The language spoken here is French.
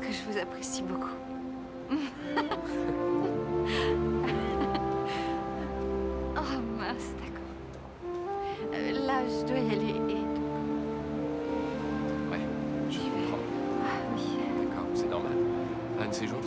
que je vous apprécie beaucoup. oh mince, d'accord. Euh, là, je dois y aller et... Ouais, je comprends. Ah oui. D'accord, c'est normal. Un de ces jours,